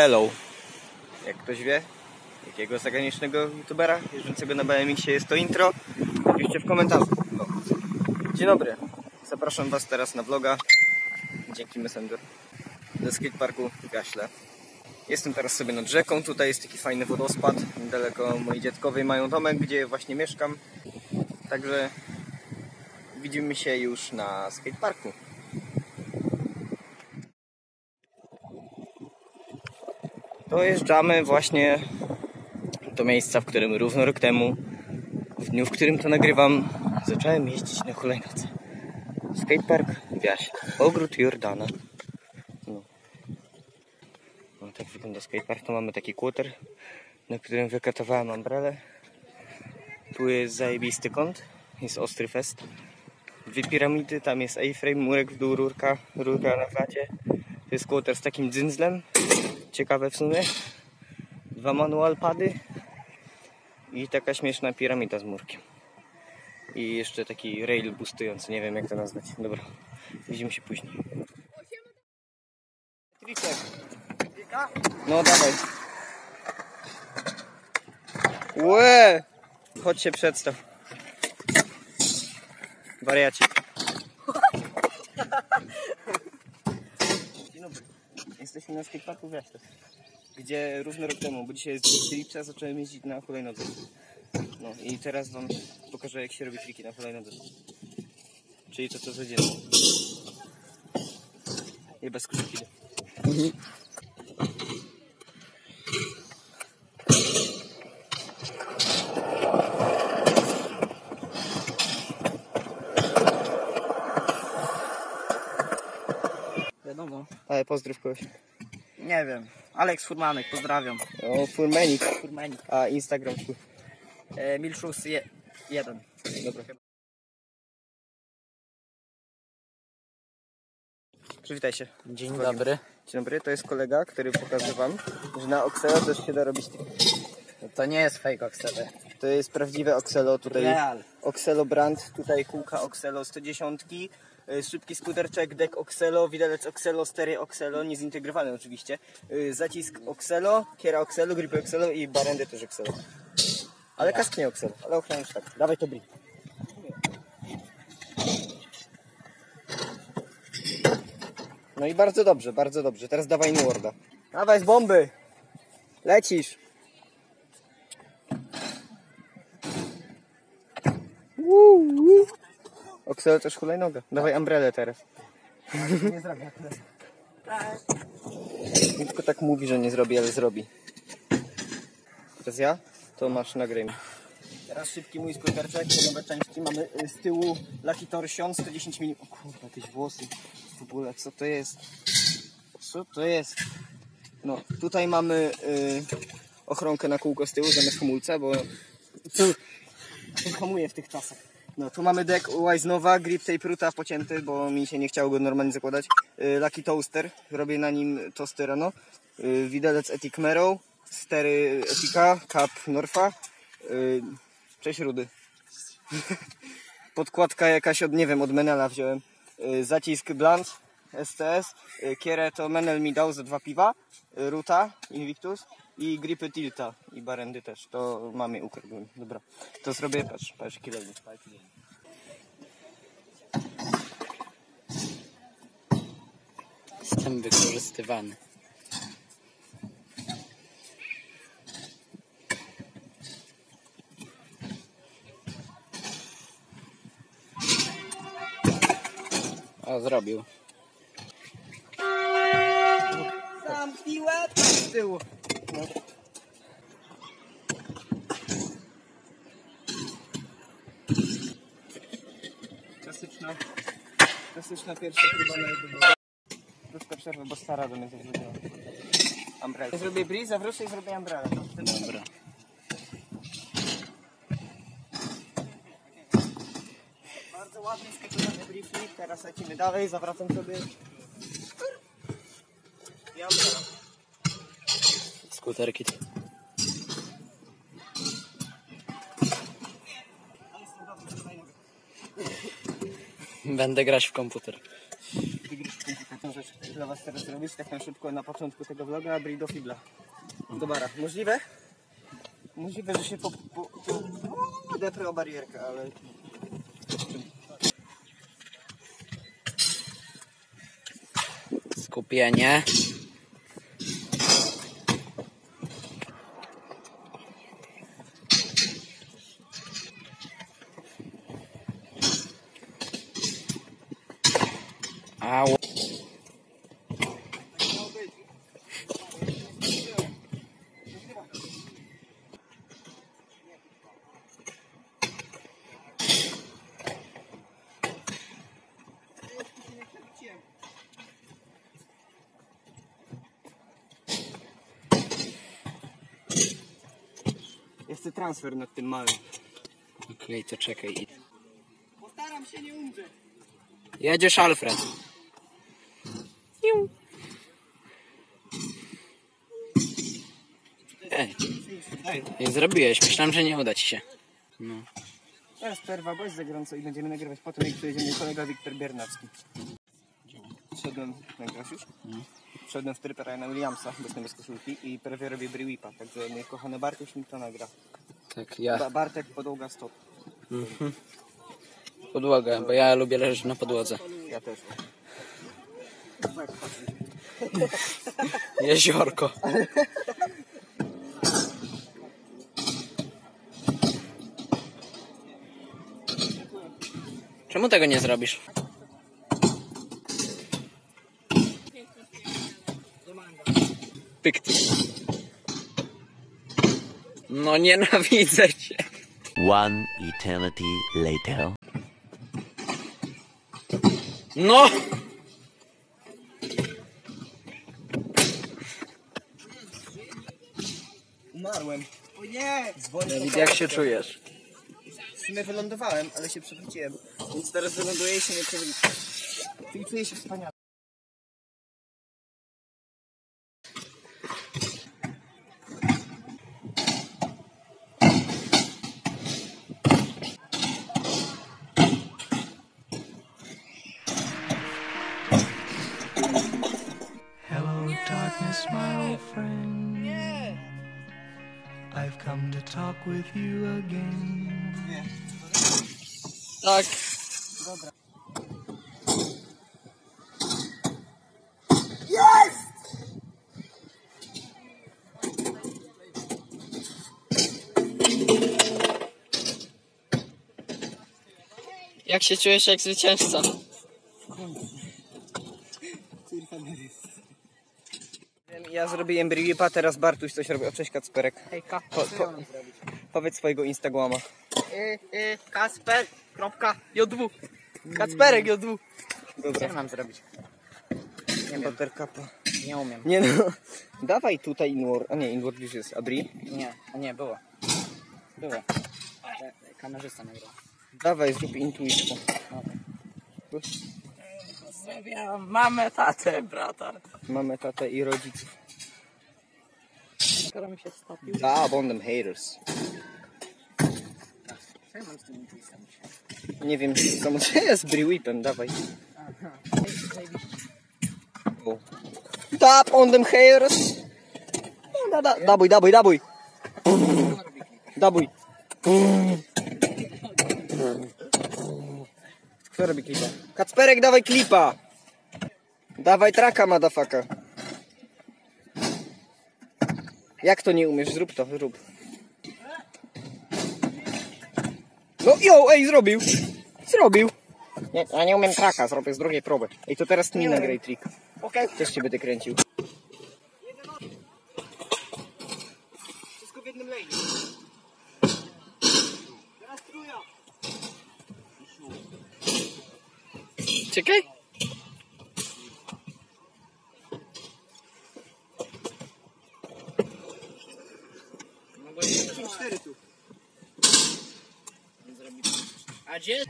Hello. Jak ktoś wie, jakiego zagranicznego youtubera jeżdżącego na BMX-ie jest to intro, napiszcie w komentarzu. No. Dzień dobry. Zapraszam Was teraz na vloga dzięki Messenger do skateparku w Gaśle. Jestem teraz sobie nad rzeką, tutaj jest taki fajny wodospad. Niedaleko mojej dziadkowej mają domek, gdzie właśnie mieszkam. Także widzimy się już na skateparku. Dojeżdżamy właśnie do miejsca, w którym równo rok temu, w dniu, w którym to nagrywam, zacząłem jeździć na hulajnodze. Skatepark Wiaś, ogród Jordana. No. no tak wygląda skatepark. Tu mamy taki kłoter, na którym wykatowałem umbrelę. Tu jest zajebisty kąt, jest ostry fest. Dwie piramidy, tam jest A-frame, murek w dół, rurka, rurka na flacie. To jest kłoter z takim dzyndzlem, ciekawe w sumie. Dwa manual pady i taka śmieszna piramida z murkiem. I jeszcze taki rail boostujący, nie wiem jak to nazwać. Dobra, widzimy się później. No dawaj. Łe! Chodź się przedstaw. Wariacik. Dzień dobry. Jesteśmy na skateparku w Jaśle, gdzie równy rok temu, bo dzisiaj jest 2 lipca, zacząłem jeździć na hulajnodze. No i teraz wam pokażę jak się robi triki na hulajnodze. Czyli to co codziennie. I bez kuszki. Wiadomo. Ale pozdrów kogoś. Nie wiem. Aleks Furmanek, pozdrawiam. O, Furmenik. Furmanik. A Instagram. E, Milszus je, jeden. Dobra. Przywitaj się. Dzień dobry. Dzień dobry, to jest kolega, który pokaże wam, że na Oxelo też się da robić To nie jest fake Oxele. To jest prawdziwe Oxelo, tutaj Real. Oxelo brand, tutaj kółka Oxelo 110, y, szybki skuterczek, deck Oxelo, widelec Oxelo, stery Oxelo, niezintegrowany oczywiście, y, zacisk Oxelo, kiera Oxelo, gripy Oxelo i barendy też Oxelo. Ale kask nie Oxelo, ale ochroniarz tak. Dawaj to bri. No i bardzo dobrze, bardzo dobrze. Teraz dawaj New Worlda. Dawaj z bomby! Lecisz! Oksel też hulajnoga. Dawaj umbrelę teraz. Nie zrobię. Nie tylko tak mówi, że nie zrobi, ale zrobi. Teraz ja? To masz nagraj mi. Teraz szybki mój skuterczek, te nowe części. Mamy y, z tyłu Lucky Torsion 110 mm. O kurwa, jakieś włosy. W ogóle, co to jest? Co to jest? No, tutaj mamy y, ochronkę na kółko z tyłu zamiast hamulca, bo co? hamuję w tych czasach. No, tu mamy deck Wise grip tape ruta pocięty, bo mi się nie chciało go normalnie zakładać. Y, Lucky Toaster, robię na nim tosty rano. Y, Widelec Etik Mero, stery Etika, cap Norfa. Y, Cześć Rudy. Podkładka jakaś od, nie wiem, od Menela wziąłem. Y, Zacisk Blunt STS. Y, Kierę to Menel mi dał za dwa piwa. Y, Ruta Invictus. I gripy Tilta. I barendy też. To mamie ukradłem. Dobra. To zrobię, patrz, patrz, kilownik. Jestem wykorzystywany. O, zrobił. Zamknij łeb z tyłu. Klasyczna, klasyczna pierwsza próba na. Krótka przerwa, bo stara do mnie zawróciła. Umbrella. Zrobię breeze, zawrócę i zrobię umbrella. Dobra. Bardzo ładnie skakowany briefing, teraz lecimy dalej, zawracam sobie. Skuterki. Będę grać w komputer. Wygryź komputer, tą rzecz. dla was teraz robić, tak na szybko na początku tego vloga, Abri do fibla. Do bara. Możliwe? Możliwe, że się po... po, po o, depre o barierkę, ale... Skupienie. Au. Ja chcę transfer nad tym małym. Okej, to czekaj. Postaram się nie umrzeć. Jedziesz Alfred. Iu. Ej, nie zrobiłeś. Myślałem, że nie uda ci się. No. Teraz przerwa, bo jest za gorąco i będziemy nagrywać potem, jak przyjedzie kolega Wiktor Biernacki. Wszedłem, nagrasz już? Wszedłem w tryb Ryana Williamsa, bez koszulki i prawie robię Brie Whipa, także mój kochany Bartuś mi to nagra. Tak, ja. Ba Bartek, podłoga, stop. Podłogę, bo ja lubię leżeć na podłodze. Ja też. Jeziorko. Czemu tego nie zrobisz? Pyk. No nienawidzę cię. One eternity later. No! Umarłem. O nie! Dawid, jak się czujesz? W sumie wylądowałem, ale się przewróciłem. Więc teraz wyląduję i się nie przewrócę. Czyli czuję się wspaniale. Talk with you again. Tak. Jak się czujesz jak zwycięzca? Ja zrobiłem Brie Whipa, teraz Bartuś coś robi. O, cześć Kacperek. Hejka, Po, po, powiedz swojego Instagrama. y, y, Kasper.jw Kacperek JW Dobra. Co mam zrobić? Nie Buttercupa. Nie umiem. Nie no. Dawaj tutaj Inward. A nie, Inward już jest. Abri? Nie, a nie, było. Było. E, Kamerzysta nagrał. Dawaj, zrób intuicję. Pozdrawiam mamę, tatę, brata. Mamy tatę i rodziców. Skoro mi się stopił. Da, haters. Mam z tym intuicją Nie wiem, co może jest Brie Whipem, dawaj. Tap on them haters. Da, da, dabuj, dabuj, dabuj. Dabuj. Kto robi klipa? Kacperek, dawaj klipa. Dawaj traka, motherfucker. Jak to nie umiesz? Zrób to, zrób. No jo, ej, zrobił. Zrobił. Nie, ja nie umiem traka, zrobię z drugiej próby. Ej, to teraz mi nagraj trik. Okej. Też cię będę kręcił. Wszystko w jednym lane. Teraz truja. Czekaj. Radzie.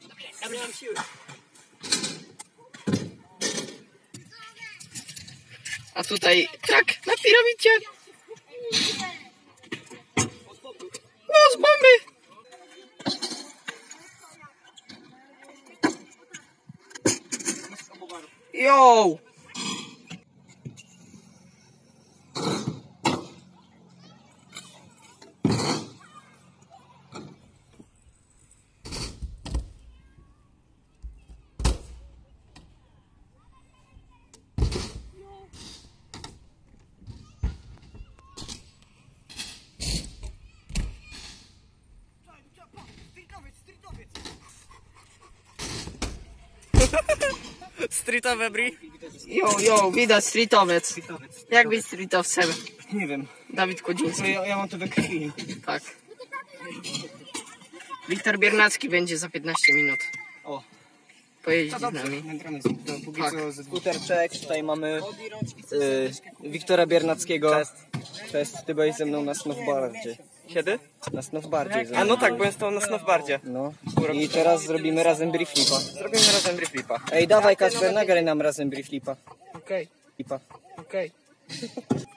Dobrze, dobrze mam siły. A tutaj tak, na piramidzie. No, z bomby! Yo! Streetowe bri? Yo, yo, widać streetowiec. Jak być streetowcem? Nie wiem. Dawid Kodziński, Ja, ja mam to we krwi. tak. Wiktor Biernacki będzie za 15 minut. O. Pojedzie z nami. Nagramy z Tak. skuterczek. Tutaj mamy y, Wiktora Biernackiego. Cześć. Cześć, ty byłeś ze mną na Snowbardzie. Kiedy? Na Snowbardzie. A no tak, byłem z tą na Snowbardzie. No. I teraz zrobimy razem brieflipa. Zrobimy razem brieflipa. Ej, dawaj Kasper, nagraj nam razem brieflipa. Okej, Lipa. okej. Wow!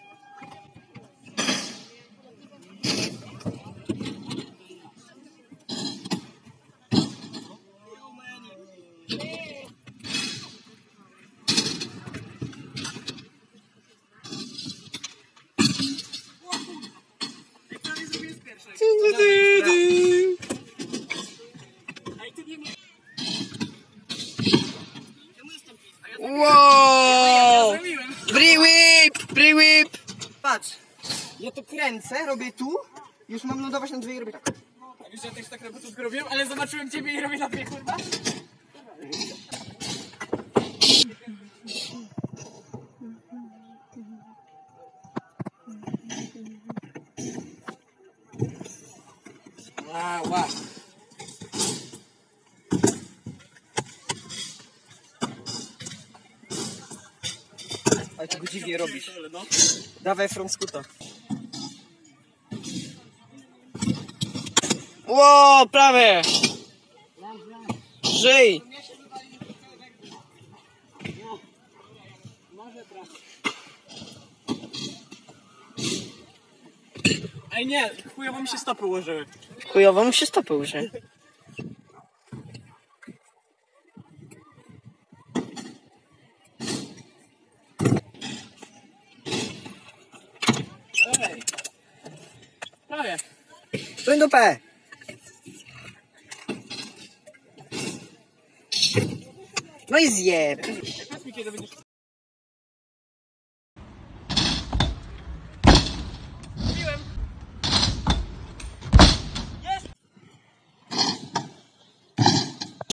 Ja to kręcę, robię tu, już mam lądować na dwie i robię tak. Ja też tak na początku robiłem, ale zobaczyłem ciebie i robię na dwie, kurwa. Wow, wow. Ale ty go dziwnie robisz. Dawaj front skuta. Ło, prawie! Żyj! Ej nie, chujowo mi się stopy ułożyły. Chujowo mu się stopy uży. Prawie. Broń do P! No i zjeb. Powiedz mi kiedy będziesz...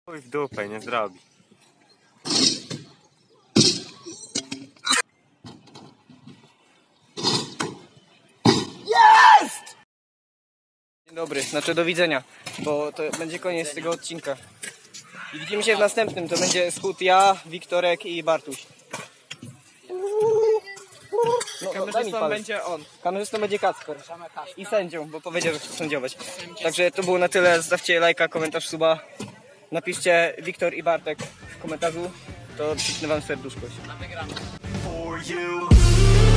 Chuj w dupę, nie zrobi. Dzień dobry, znaczy do widzenia, bo to będzie koniec tego odcinka. I widzimy się w następnym, to będzie schód ja, Wiktorek i Bartuś. No, no, Kamerzystą będzie on. Kamerzystą będzie Kacper. I sędzią, bo powiedział, że chce sędziować. Także to było na tyle. Zostawcie lajka, komentarz, suba. Napiszcie Wiktor i Bartek w komentarzu. To przypnę wam serduszko. For you.